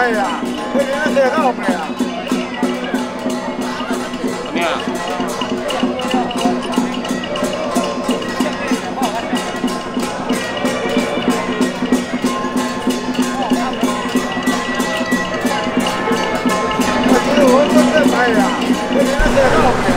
哎呀，这人真好命啊！怎么样？这人真好命啊！这人真。